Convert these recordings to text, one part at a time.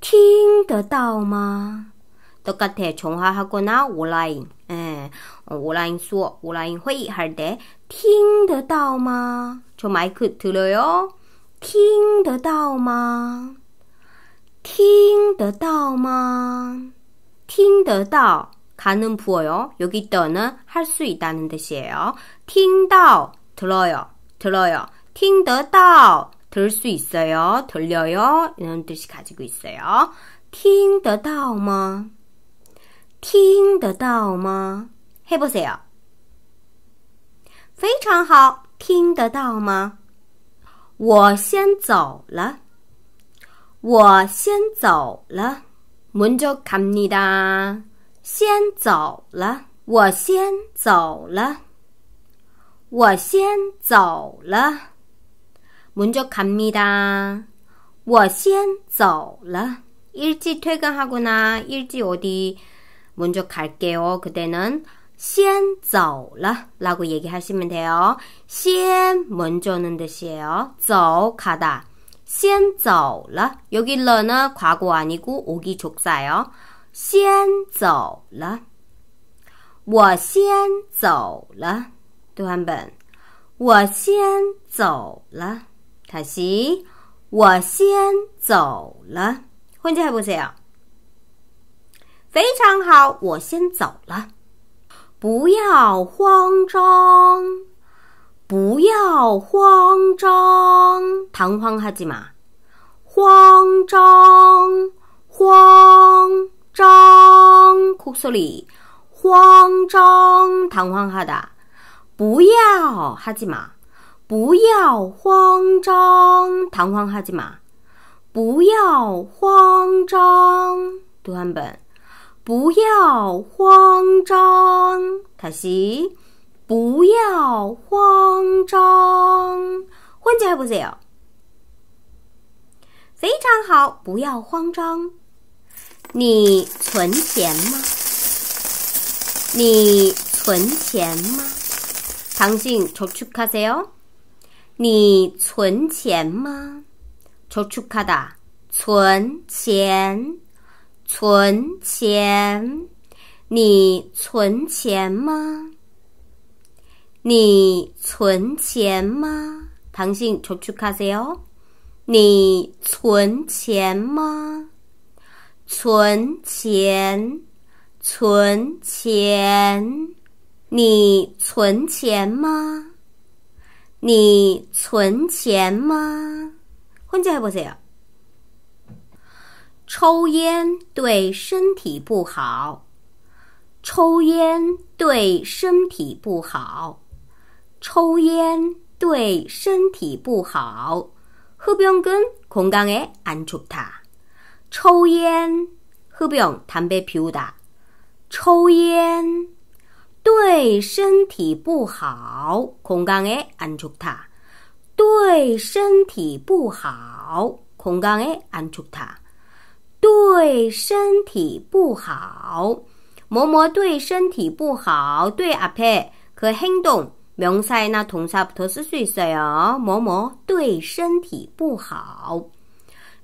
听得到吗？똑같아전화하거나온라인에온라인수업온라인회의할때听得到吗？저마이크들어요听得到吗？听得到吗？听得到가는부어요여기떠는할수있다는뜻이에요听到들어요들어요听得到 들수있어요들려요이런뜻이가지고있어요听得到吗？听得到吗？해보세요非常好，听得到吗？我先走了，我先走了，먼저갑니 다。 先走了，我先走了，我先走了。 먼저갑니 다。 我先走了。일찍퇴근하거나일찍어디먼저갈게요그때는先走了라고얘기하시면돼요先먼저는뜻이에요走가다先走了여기러는과거아니고오기족사예요先走了我先走了또한번我先走了 다시我先走了혼자해보세요非常好，我先走了。不要慌张，不要慌张，당황하지 마。 慌张，慌张，콧소 리， 慌张，당황하 다。 不要하지 마。 不要慌张，당황하지 마。 不要慌张，또한 번。 不要慌张，다시不要慌张，혼자해보세요非常好，不要慌张。你存钱吗？你存钱吗？당신저축하세요 你存钱吗？저축하다存钱，存钱。你存钱吗？你存钱吗？당신저축하세요你存钱吗？存钱，存钱。你存钱吗？ 你存钱吗？혼자해보세요抽烟对身体不好。抽烟对身体不好。抽烟对身体不好。흡연근건강에안좋다抽烟，흡연 담배피우다抽烟 对身体不好。건강에안좋다对身体不好。건강에안좋다对身体不好。某某对身体不好，对앞에그행동명사나动사부터쓸수있어요某某对身体不好，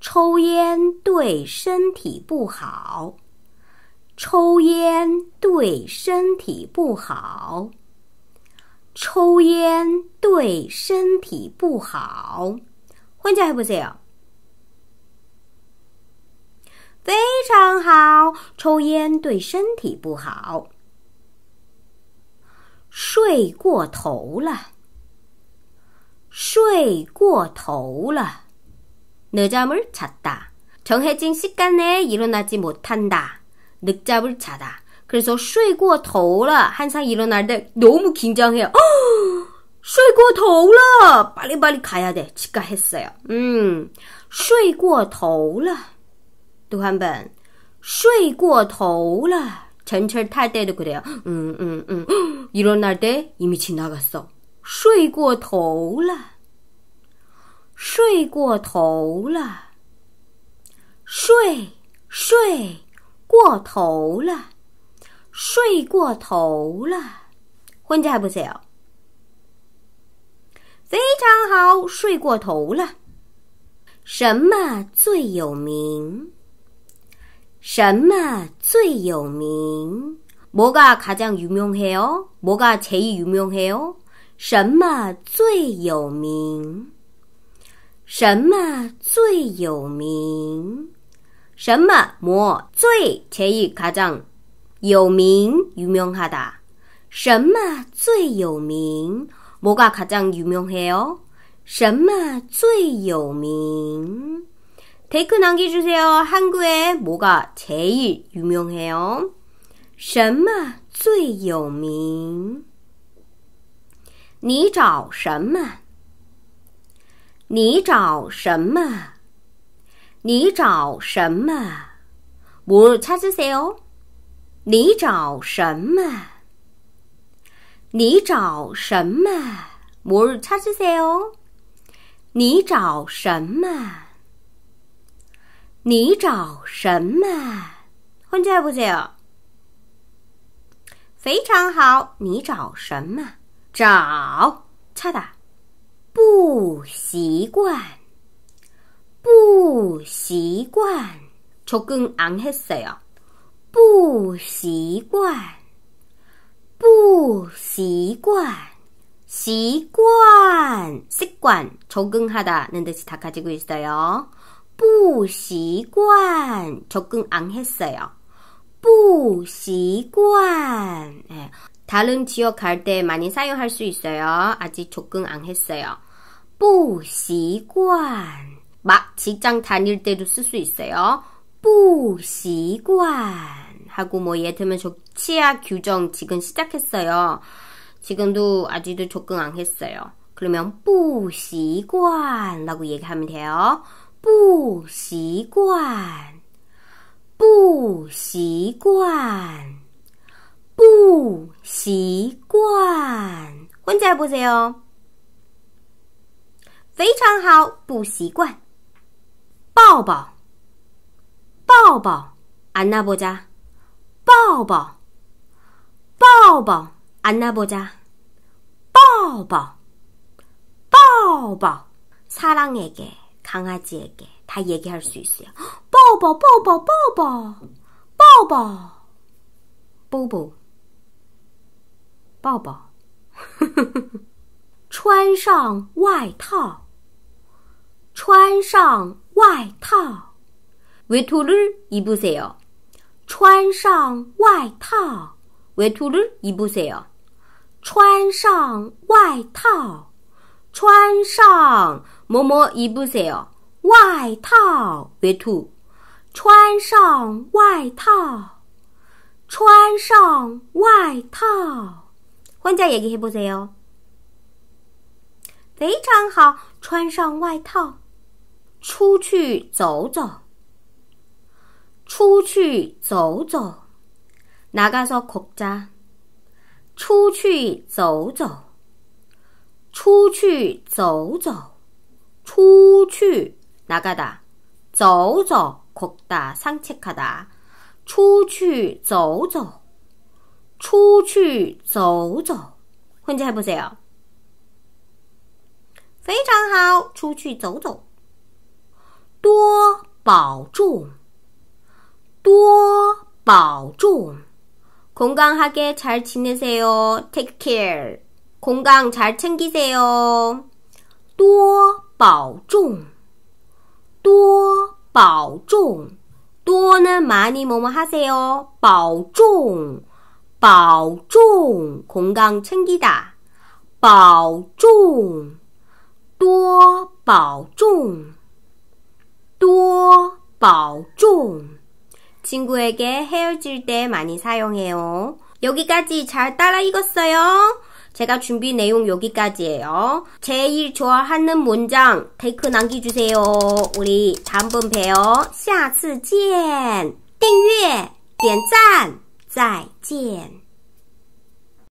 抽烟对身体不好， 抽烟对身体不好，抽烟对身体不好。혼자해보세요非常 常好，抽烟对身体不好。睡过头了，睡过头了。늦잠을잤다정해진시간에일어나지못한다 늦잠을자다그래서睡过头了항상일어날때너무긴장해요睡过头了，빨리빨리가야 돼。 지가했어 요。 嗯，睡过头了。读版本，睡过头了。전철탈때도그래 요。 嗯嗯嗯，일어날때이미지나갔 어。 睡过头了，睡过头了，睡睡 过头了，睡过头了。혼자해보세요非常好，睡过头了。什么最有名？什么最有名？뭐가가장유명해 요？ 뭐가제일유명해 요？ 什么最有名？什么最有名？ 什么뭐最제일가장유명유명하 다？ 什么最有名？ 뭐가 가장 유명해요? 什么最有名? 댓글 남겨주세요. 한국에 뭐가 제일 유명해요? 什么最有名?你找什么?你找什么? 你找什么?뭘 찾으세요? 你找什么?你找什么？뭘 찾으세 요？ 你找什么？你找什么？혼자해보세 요。 非常好，你找什么？找，찾 다。 不习惯， 不习惯，적응안했어 요。 不习惯。不习惯，习惯，习惯，적응하다는뜻이다가지고있어 요。 不习惯，적응안했어 요。 不习惯，哎，다른지역갈때많이사용할수있어 요。 아직적응안했어 요。 不习惯， 막직장다닐때도쓸수있어 요。 不习惯。 하고 뭐 예를 들면 저 치아 규정 지금 시작했어요. 지금도 아직도 적응 안 했어요. 그러면 不习惯라고 얘기하면 돼요. 不习惯不习惯不习惯 혼자 해보세요. 非常好不习惯 抱抱抱抱안나보자 抱抱，抱抱，안나보 자， 抱抱，抱抱，사랑에게강아지에게다얘기할수있어 요。 抱抱，抱抱，抱抱，抱抱，抱抱，抱抱。穿上外套，穿上 外套，외투를입으세 요。 穿上外套，외투를입으세 요。 穿上外套，穿上뭐뭐입으세 요。 外套，외 투。 穿上外套，穿上外套。혼자얘기해보세 요。 非常好，穿上外套， 出去走走。出去走走，나가서걷 자。 出去走走，出去走走，出去나가 다， 走走걷다산책하 다， 出去走走，出去走走，혼자해보세 요。 非常好，出去走走， 多保重。多保重，건강하게잘지내세 요。 Take care， 건강잘챙기세 요。 多保重，多保重， 多는 많이 뭐뭐 하세요. 保重,保重, 건강 챙기다. 保重,多保重, 多保重. 친구에게 헤어질 때 많이 사용해요. 여기까지 잘 따라 읽었어요? 제가 준비 내용 여기까지예요. 제일 좋아하는 문장 테이크 남겨주세요. 우리 다음번 봬요. 下次见.订阅,点赞,再见.